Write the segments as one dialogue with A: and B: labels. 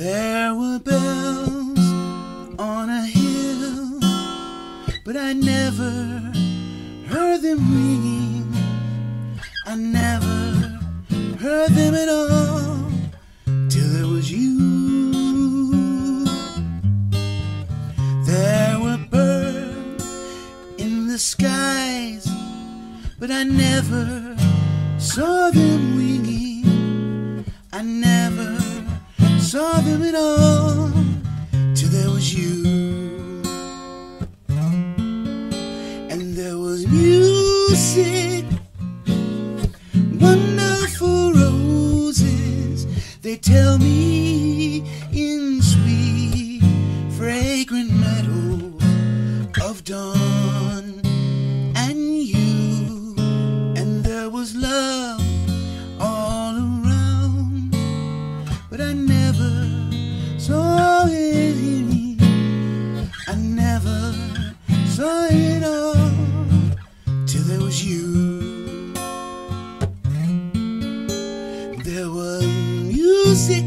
A: There were bells on a hill, but I never heard them ringing. I never heard them at all till it was you. There were birds in the skies, but I never saw them. Them all till there was you. And there was music, wonderful roses. They tell me in sweet, fragrant meadows of dawn saw it till there was you. There was music,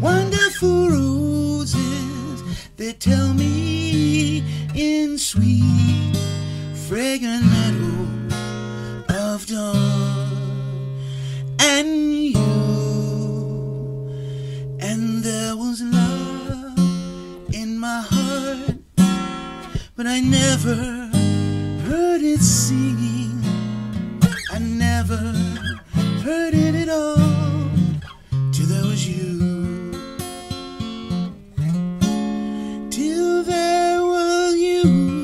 A: wonderful roses. They tell me in sweet, fragrant meadows of dawn, and you, and there but I never heard it singing. I never heard it at all till there was you. Till there was you.